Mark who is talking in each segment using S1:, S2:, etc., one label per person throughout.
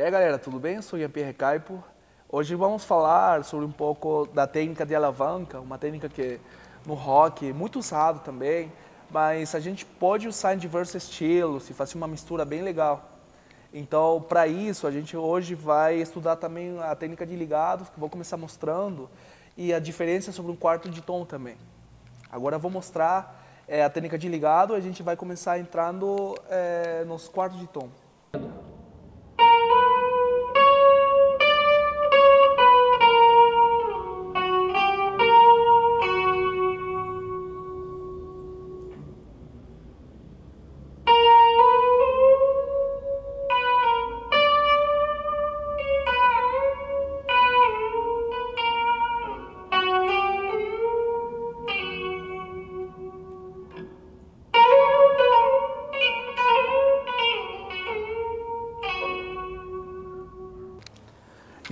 S1: E aí galera, tudo bem? Eu sou Ian Pierre Caipo. Hoje vamos falar sobre um pouco da técnica de alavanca, uma técnica que no rock é muito usado também, mas a gente pode usar em diversos estilos e fazer uma mistura bem legal. Então, para isso, a gente hoje vai estudar também a técnica de ligados, que vou começar mostrando, e a diferença sobre um quarto de tom também. Agora vou mostrar é, a técnica de ligado, a gente vai começar entrando é, nos quartos de tom.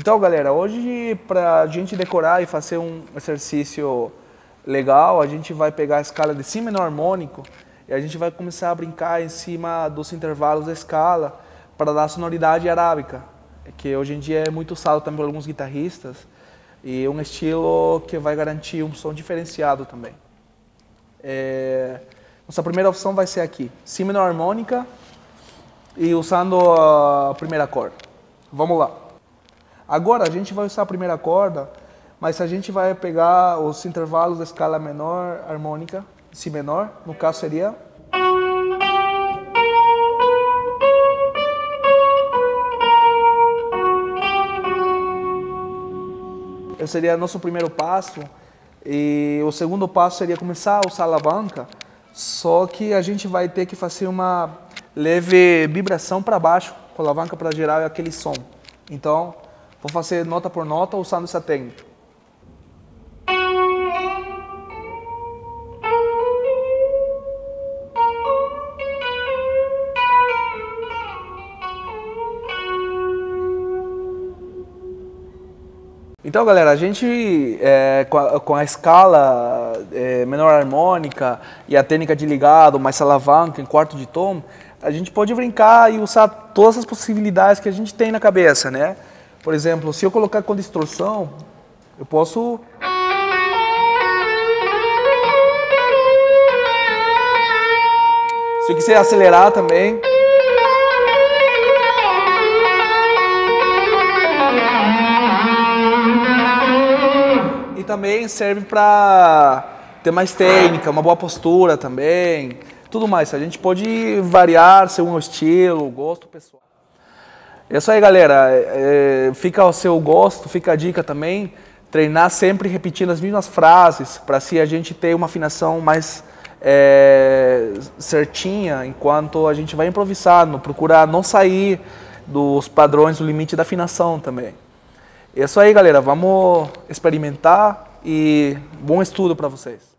S1: Então, galera, hoje para a gente decorar e fazer um exercício legal, a gente vai pegar a escala de Si menor harmônico e a gente vai começar a brincar em cima dos intervalos da escala para dar sonoridade arábica, que hoje em dia é muito usado também por alguns guitarristas e um estilo que vai garantir um som diferenciado também. É... Nossa primeira opção vai ser aqui, Si menor harmônica e usando a primeira corda. Vamos lá. Agora a gente vai usar a primeira corda, mas a gente vai pegar os intervalos da escala menor harmônica, Si menor, no caso seria Esse seria nosso primeiro passo. E o segundo passo seria começar a usar a alavanca, só que a gente vai ter que fazer uma leve vibração para baixo com a alavanca para gerar aquele som. Então, Vou fazer nota por nota usando essa técnica. Então, galera, a gente, é, com, a, com, a, escala é, menor harmônica e a técnica de ligado, mais alavanca em quarto de tom, a gente pode brincar e usar todas as possibilidades que a gente tem na cabeça, né? Por exemplo, se eu colocar com distorção, eu posso... Se eu quiser acelerar também... E também serve para ter mais técnica, uma boa postura também, tudo mais. A gente pode variar segundo o estilo, gosto pessoal. É isso aí, galera. É, fica ao seu gosto, fica a dica também. Treinar sempre repetindo as mesmas frases, para assim a gente ter uma afinação mais é, certinha enquanto a gente vai improvisando. Procurar não sair dos padrões, do limite da afinação também. É isso aí, galera. Vamos experimentar e bom estudo para vocês.